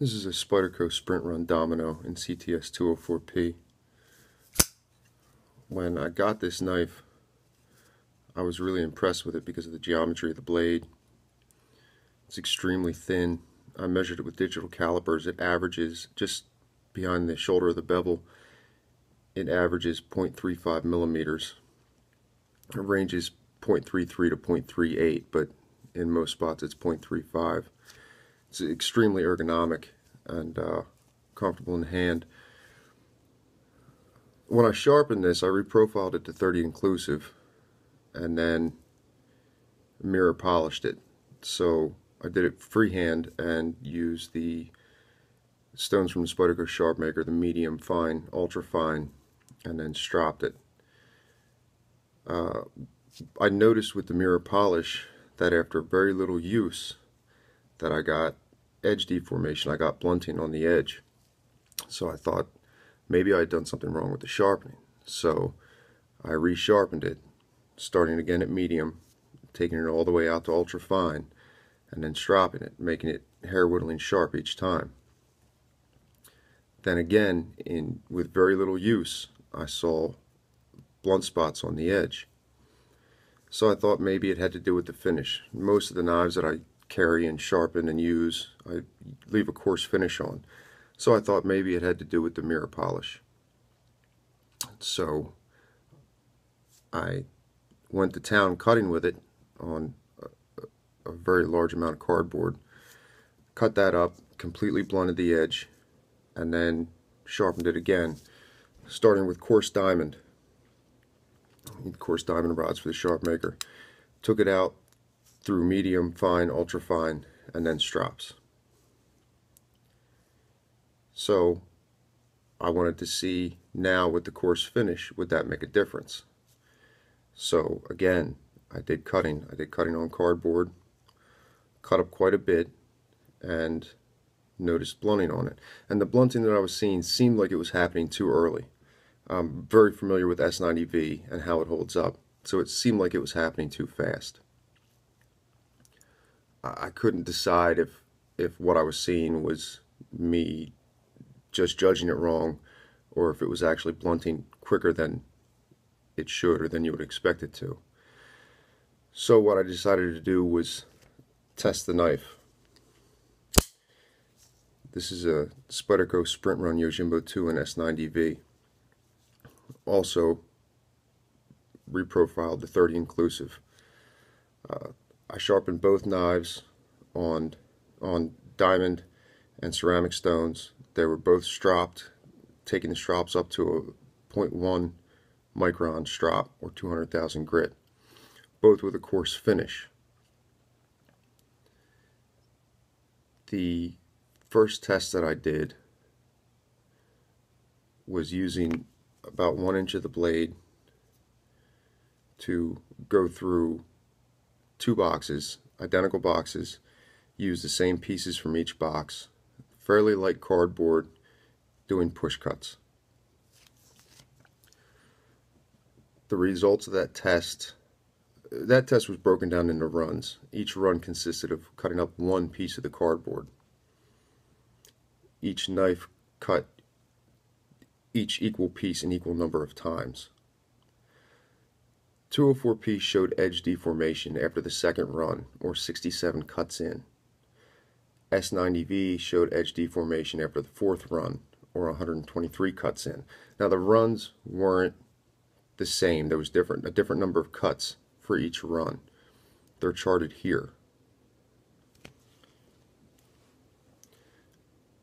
This is a Spyderco Sprint Run Domino in CTS 204P. When I got this knife, I was really impressed with it because of the geometry of the blade. It's extremely thin. I measured it with digital calipers. It averages just behind the shoulder of the bevel. It averages 0.35 millimeters. It ranges 0.33 to 0.38, but in most spots it's 0.35. It's extremely ergonomic and uh, comfortable in hand. When I sharpened this, I reprofiled it to 30 inclusive and then mirror polished it. So I did it freehand and used the stones from the Spyderco Sharpmaker, the medium fine, ultra fine, and then stropped it. Uh, I noticed with the mirror polish that after very little use that I got edge deformation. I got blunting on the edge. So I thought maybe I had done something wrong with the sharpening. So I resharpened it, starting again at medium, taking it all the way out to ultra fine, and then stropping it, making it hair whittling sharp each time. Then again, in with very little use, I saw blunt spots on the edge. So I thought maybe it had to do with the finish. Most of the knives that I carry and sharpen and use, I leave a coarse finish on. So I thought maybe it had to do with the mirror polish. So I went to town cutting with it on a, a very large amount of cardboard. Cut that up, completely blunted the edge, and then sharpened it again, starting with coarse diamond. Coarse diamond rods for the Sharpmaker. Took it out, through medium, fine, ultra fine, and then strops. So I wanted to see now with the coarse finish, would that make a difference? So again, I did cutting. I did cutting on cardboard, cut up quite a bit, and noticed blunting on it. And the blunting that I was seeing seemed like it was happening too early. I'm very familiar with S90V and how it holds up, so it seemed like it was happening too fast. I couldn't decide if if what I was seeing was me just judging it wrong or if it was actually blunting quicker than it should or than you would expect it to. So what I decided to do was test the knife. This is a Spyderco Sprint Run Yojimbo 2 and S90V. Also reprofiled the 30 inclusive. Uh, I sharpened both knives on on diamond and ceramic stones. They were both stropped, taking the strops up to a 0.1 micron strop or 200,000 grit, both with a coarse finish. The first test that I did was using about one inch of the blade to go through two boxes, identical boxes, use the same pieces from each box, fairly light cardboard, doing push cuts. The results of that test, that test was broken down into runs. Each run consisted of cutting up one piece of the cardboard. Each knife cut each equal piece an equal number of times. 204P showed edge deformation after the second run, or 67 cuts in. S90V showed edge deformation after the fourth run, or 123 cuts in. Now the runs weren't the same. There was different a different number of cuts for each run. They're charted here.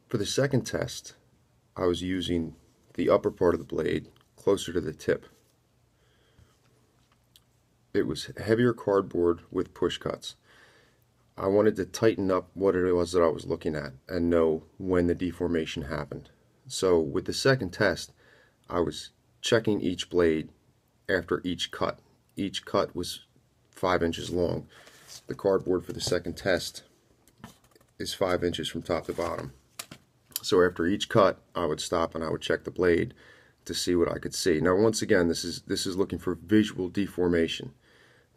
For the second test, I was using the upper part of the blade closer to the tip it was heavier cardboard with push cuts. I wanted to tighten up what it was that I was looking at and know when the deformation happened. So with the second test, I was checking each blade after each cut. Each cut was five inches long. The cardboard for the second test is five inches from top to bottom. So after each cut, I would stop and I would check the blade to see what I could see. Now once again, this is this is looking for visual deformation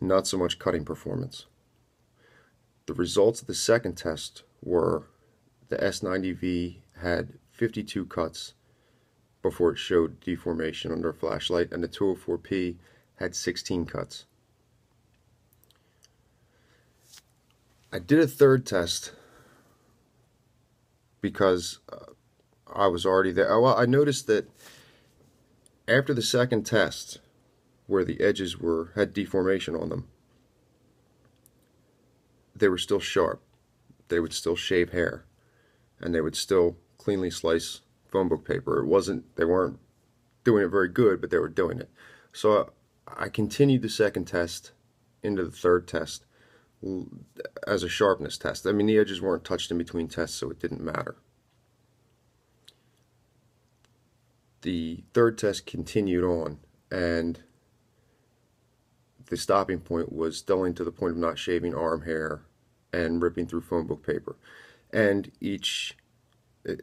not so much cutting performance. The results of the second test were the S90V had 52 cuts before it showed deformation under a flashlight, and the 204P had 16 cuts. I did a third test because uh, I was already there. Well, I noticed that after the second test, where the edges were had deformation on them, they were still sharp. They would still shave hair, and they would still cleanly slice phone book paper. It wasn't they weren't doing it very good, but they were doing it. So I continued the second test into the third test as a sharpness test. I mean, the edges weren't touched in between tests, so it didn't matter. The third test continued on, and the stopping point was dulling to the point of not shaving arm hair and ripping through phone book paper. And each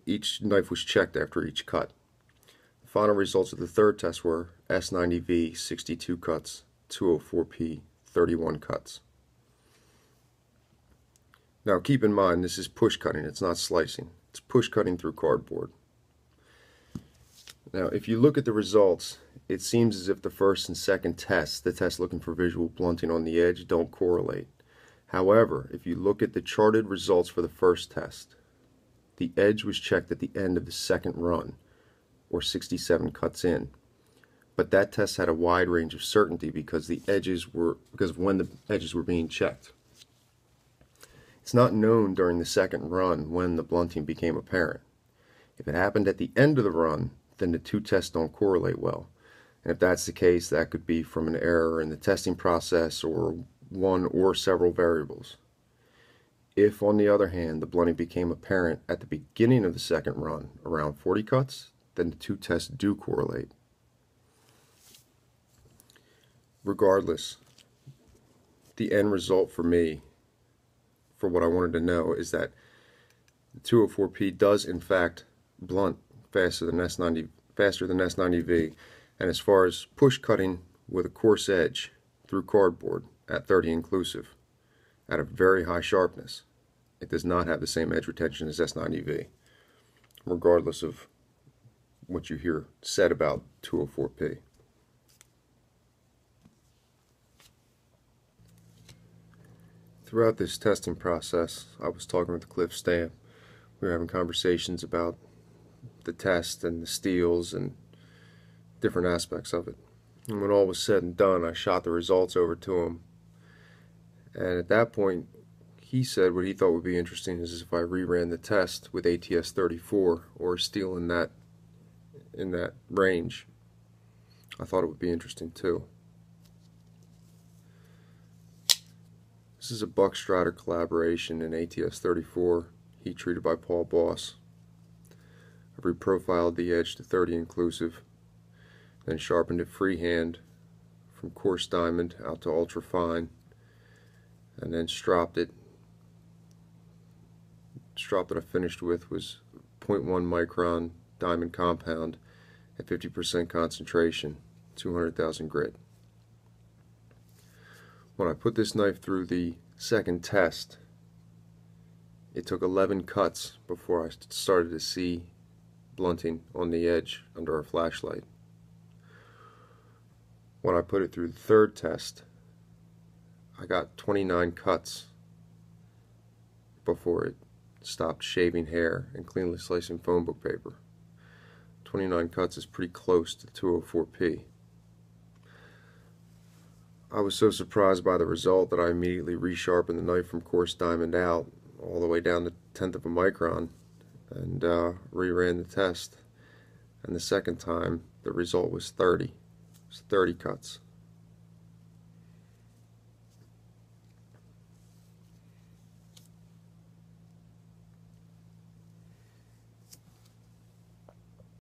each knife was checked after each cut. The final results of the third test were S90V 62 cuts, 204P 31 cuts. Now keep in mind this is push cutting, it's not slicing. It's push cutting through cardboard. Now if you look at the results, it seems as if the first and second tests, the test looking for visual blunting on the edge, don't correlate. However, if you look at the charted results for the first test, the edge was checked at the end of the second run, or 67 cuts in. But that test had a wide range of certainty because the edges were because of when the edges were being checked. It's not known during the second run when the blunting became apparent. If it happened at the end of the run, then the two tests don't correlate well. And if that's the case, that could be from an error in the testing process or one or several variables. If, on the other hand, the blunting became apparent at the beginning of the second run, around 40 cuts, then the two tests do correlate. Regardless, the end result for me, for what I wanted to know, is that the 204P does in fact blunt faster than S90 faster than S90V, and as far as push cutting with a coarse edge through cardboard at 30 inclusive, at a very high sharpness. It does not have the same edge retention as S90V, regardless of what you hear said about 204P. Throughout this testing process, I was talking with the Cliff Stamp. We were having conversations about the test and the steels and different aspects of it. And when all was said and done, I shot the results over to him and at that point, he said what he thought would be interesting is if I reran the test with ATS 34 or steel in that in that range. I thought it would be interesting too. This is a Buck Strider collaboration in ATS 34, heat treated by Paul Bos. I reprofiled the edge to 30 inclusive, then sharpened it freehand from coarse diamond out to ultra fine and then stropped it. Strop that I finished with was 0.1 micron diamond compound at 50% concentration, 200,000 grit. When I put this knife through the second test, it took 11 cuts before I started to see blunting on the edge under our flashlight. When I put it through the third test, I got 29 cuts before it stopped shaving hair and cleanly slicing phone book paper. 29 cuts is pretty close to 204p. I was so surprised by the result that I immediately resharpened the knife from coarse diamond out all the way down to tenth of a micron and uh, reran the test. And the second time, the result was 30. It was 30 cuts.